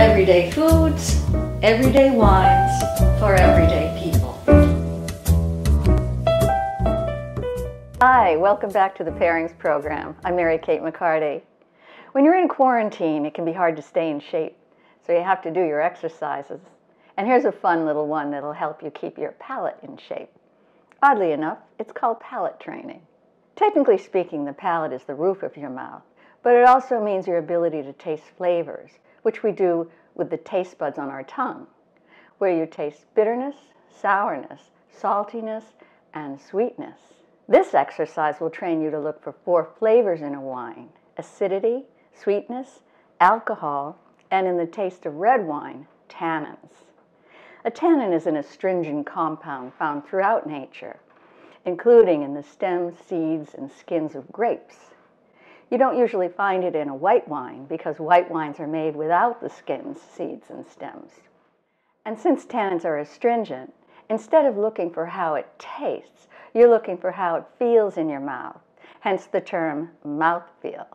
Everyday foods, everyday wines for everyday people. Hi, welcome back to the Pairings Program. I'm Mary Kate McCarty. When you're in quarantine, it can be hard to stay in shape, so you have to do your exercises. And here's a fun little one that'll help you keep your palate in shape. Oddly enough, it's called palate training. Technically speaking, the palate is the roof of your mouth, but it also means your ability to taste flavors, which we do with the taste buds on our tongue, where you taste bitterness, sourness, saltiness, and sweetness. This exercise will train you to look for four flavors in a wine acidity, sweetness, alcohol, and in the taste of red wine, tannins. A tannin is an astringent compound found throughout nature, including in the stems, seeds, and skins of grapes. You don't usually find it in a white wine because white wines are made without the skins, seeds, and stems. And since tannins are astringent, instead of looking for how it tastes, you're looking for how it feels in your mouth, hence the term mouthfeel.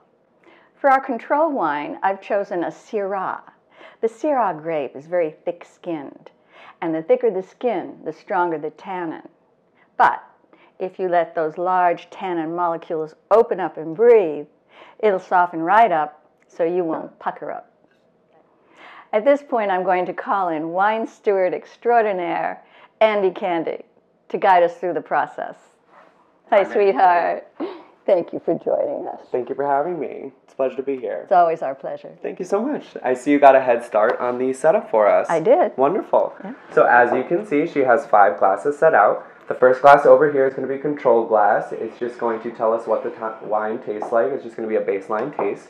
For our control wine, I've chosen a Syrah. The Syrah grape is very thick skinned, and the thicker the skin, the stronger the tannin. But if you let those large tannin molecules open up and breathe, it'll soften right up so you won't pucker up. At this point, I'm going to call in wine steward extraordinaire, Andy Candy, to guide us through the process. Hi, sweetheart. Thank you for joining us. Thank you for having me. It's a pleasure to be here. It's always our pleasure. Thank you so much. I see you got a head start on the setup for us. I did. Wonderful. Yeah. So as you can see, she has five glasses set out. The first glass over here is going to be control glass. It's just going to tell us what the wine tastes like. It's just going to be a baseline taste.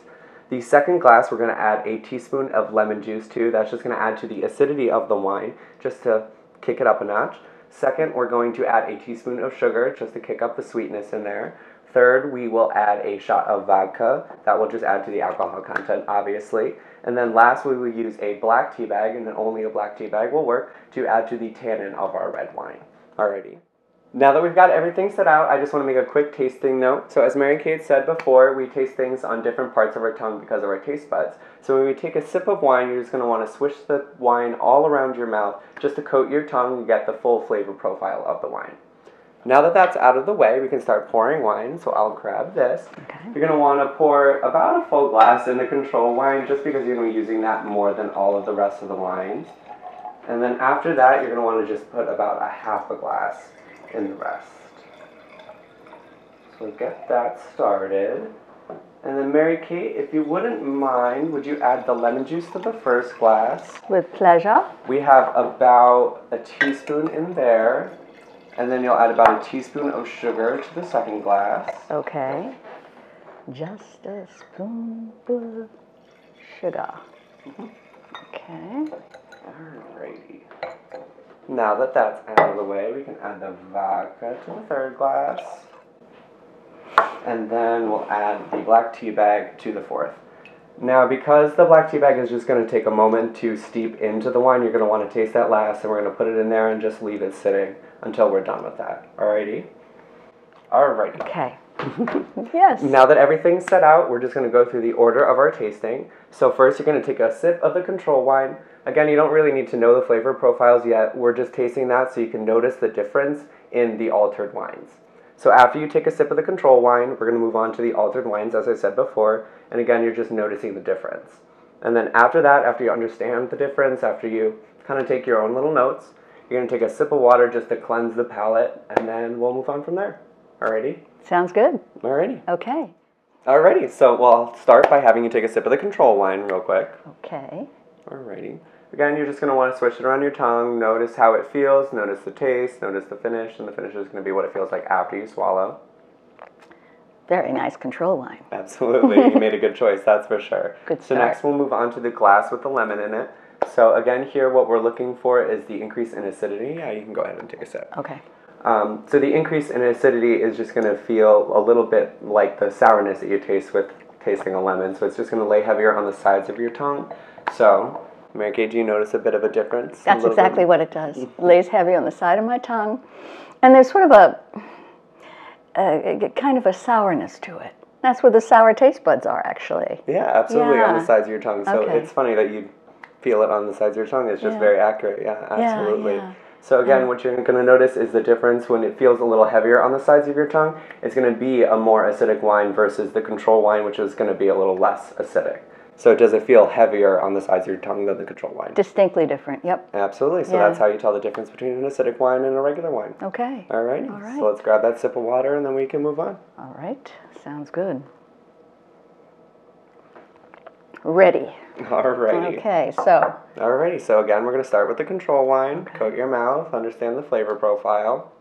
The second glass, we're going to add a teaspoon of lemon juice to. That's just going to add to the acidity of the wine, just to kick it up a notch. Second, we're going to add a teaspoon of sugar, just to kick up the sweetness in there. Third, we will add a shot of vodka. That will just add to the alcohol content, obviously. And then last, we will use a black tea bag, and only a black tea bag will work, to add to the tannin of our red wine. Alrighty. Now that we've got everything set out, I just want to make a quick tasting note. So as Mary Kate said before, we taste things on different parts of our tongue because of our taste buds. So when we take a sip of wine, you're just going to want to swish the wine all around your mouth just to coat your tongue and get the full flavor profile of the wine. Now that that's out of the way, we can start pouring wine. So I'll grab this. Okay. You're going to want to pour about a full glass in the control wine just because you're going to be using that more than all of the rest of the wines. And then after that, you're going to want to just put about a half a glass the rest. So get that started. And then Mary Kate, if you wouldn't mind, would you add the lemon juice to the first glass? With pleasure. We have about a teaspoon in there. And then you'll add about a teaspoon of sugar to the second glass. Okay. Just a spoonful of sugar. Mm-hmm. Okay. Alrighty. Now that that's out of the way, we can add the vodka to the third glass. And then we'll add the black tea bag to the fourth. Now, because the black tea bag is just going to take a moment to steep into the wine, you're going to want to taste that last, and we're going to put it in there and just leave it sitting until we're done with that. Alrighty? Alrighty. Okay. yes. Now that everything's set out, we're just going to go through the order of our tasting. So first, you're going to take a sip of the control wine. Again, you don't really need to know the flavor profiles yet. We're just tasting that so you can notice the difference in the altered wines. So after you take a sip of the control wine, we're going to move on to the altered wines, as I said before. And again, you're just noticing the difference. And then after that, after you understand the difference, after you kind of take your own little notes, you're going to take a sip of water just to cleanse the palate, and then we'll move on from there. Alrighty? Sounds good. Alrighty. Okay. Alrighty, so well, I'll start by having you take a sip of the control wine real quick. Okay. Alrighty. Again, you're just going to want to switch it around your tongue, notice how it feels, notice the taste, notice the finish, and the finish is going to be what it feels like after you swallow. Very nice control wine. Absolutely. you made a good choice, that's for sure. Good start. So next we'll move on to the glass with the lemon in it. So again, here what we're looking for is the increase in acidity. Yeah, you can go ahead and take a sip. Okay. Um, so the increase in acidity is just going to feel a little bit like the sourness that you taste with tasting a lemon. So it's just going to lay heavier on the sides of your tongue. So, Mary Kate, do you notice a bit of a difference? That's a exactly bit? what it does. It lays heavy on the side of my tongue. And there's sort of a, a, a kind of a sourness to it. That's where the sour taste buds are, actually. Yeah, absolutely, yeah. on the sides of your tongue. So okay. it's funny that you feel it on the sides of your tongue. It's just Yeah. very accurate. Yeah, absolutely. yeah. So again, what you're going to notice is the difference when it feels a little heavier on the sides of your tongue. It's going to be a more acidic wine versus the control wine, which is going to be a little less acidic. So does it feel heavier on the sides of your tongue than the control wine? Distinctly different. Yep. Absolutely. So Yeah. that's how you tell the difference between an acidic wine and a regular wine. Okay. All right. All right. So let's grab that sip of water and then we can move on. All right. Sounds good. Ready. Alrighty. Okay. So Alrighty. So again, we're going to start with the control wine. Coat your mouth. Understand the flavor profile.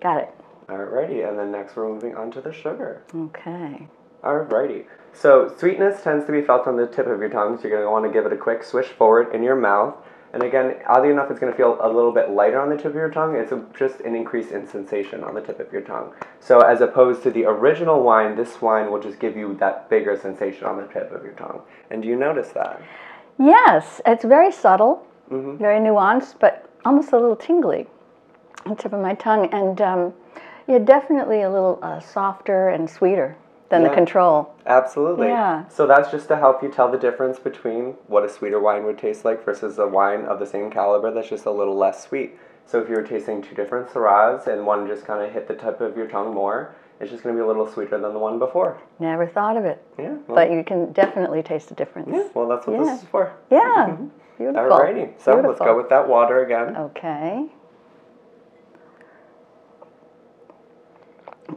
got it. Alrighty. And then next we're moving on to the sugar. Okay. Alrighty. So sweetness tends to be felt on the tip of your tongue, so you're going to want to give it a quick swish forward in your mouth. And again, oddly enough, it's going to feel a little bit lighter on the tip of your tongue. It's a, just an increase in sensation on the tip of your tongue. So as opposed to the original wine, this wine will just give you that bigger sensation on the tip of your tongue. And do you notice that? Yes, it's very subtle, Mhm. very nuanced, but almost a little tingly on the tip of my tongue, and um, yeah, definitely a little uh, softer and sweeter than Yeah. the control. Absolutely. Yeah. So that's just to help you tell the difference between what a sweeter wine would taste like versus a wine of the same caliber that's just a little less sweet. So if you were tasting two different Syrahs and one just kind of hit the tip of your tongue more, it's just going to be a little sweeter than the one before. Never thought of it, Yeah. Well, but you can definitely taste the difference. yeah, well that's what Yeah. this is for. Yeah, beautiful. Alrighty. So let's go with that water again. Okay.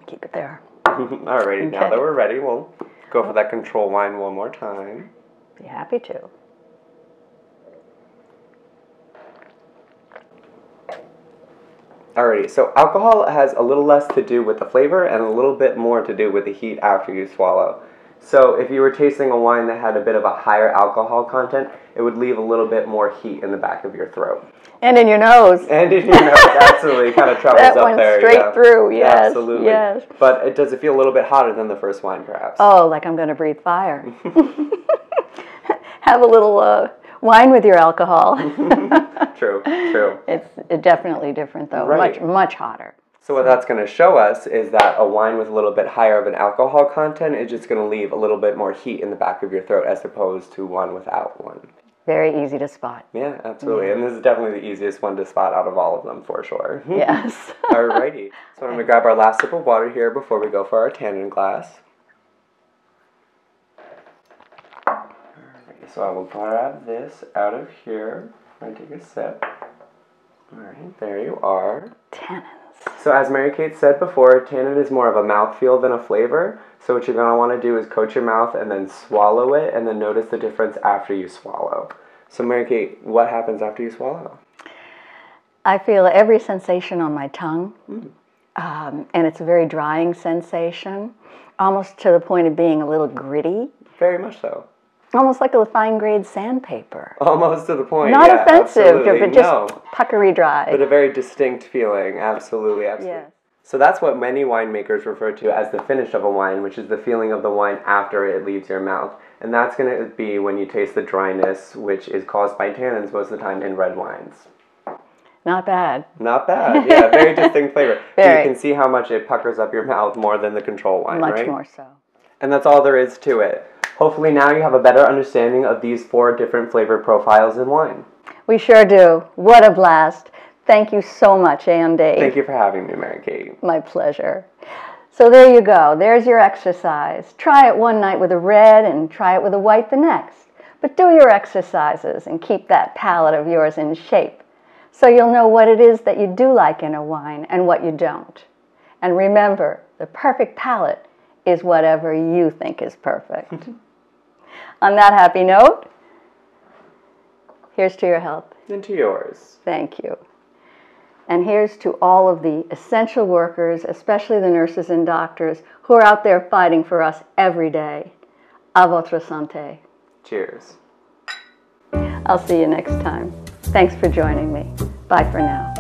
Keep it there. Alrighty. Now that we're ready, we'll go for that control wine one more time. Be happy to. Alrighty, so alcohol has a little less to do with the flavor and a little bit more to do with the heat after you swallow. So if you were tasting a wine that had a bit of a higher alcohol content, it would leave a little bit more heat in the back of your throat. And in your nose. And in your nose, absolutely, kind of travels That up went there. straight yeah. through, yes, Absolutely. yes. But it does it feel a little bit hotter than the first wine, perhaps? Oh, like I'm going to breathe fire. Have a little uh, wine with your alcohol. True, true. it's definitely different though. Right. Much much hotter. So what that's going to show us is that a wine with a little bit higher of an alcohol content is just going to leave a little bit more heat in the back of your throat as opposed to one without one. Very easy to spot. Yeah, absolutely. And this is definitely the easiest one to spot out of all of them for sure. Yes. Alrighty. So I'm going to grab our last sip of water here before we go for our tannin glass. Alrighty, so I will grab this out of here and take a sip. Alright, there you are. Tannins. So as Mary Kate said before, tannin is more of a mouthfeel than a flavor. So what you're going to want to do is coat your mouth and then swallow it and then notice the difference after you swallow. So Mary Kate, what happens after you swallow? I feel every sensation on my tongue, um, and it's a very drying sensation, almost to the point of being a little gritty, Very much so. Almost like a fine grade sandpaper. Almost to the point. Not yeah, offensive, absolutely. but just no, puckery dry. but a very distinct feeling. Absolutely, absolutely. Yes. So that's what many winemakers refer to as the finish of a wine, which is the feeling of the wine after it leaves your mouth. And that's going to be when you taste the dryness, which is caused by tannins most of the time in red wines. Not bad. Not bad. Yeah, very distinct flavor. So Very. you can see how much it puckers up your mouth more than the control wine, Much right? more so. And that's all there is to it. Hopefully now you have a better understanding of these four different flavor profiles in wine. We sure do. What a blast. Thank you so much, Andy. Thank you for having me, Mary Kate. My pleasure. So there you go. There's your exercise. Try it one night with a red and try it with a white the next. But do your exercises and keep that palate of yours in shape so you'll know what it is that you do like in a wine and what you don't. And remember, the perfect palate is whatever you think is perfect. On that happy note, here's to your health. And to yours. Thank you. And here's to all of the essential workers, especially the nurses and doctors, who are out there fighting for us every day. A votre santé. Cheers. I'll see you next time. Thanks for joining me. Bye for now.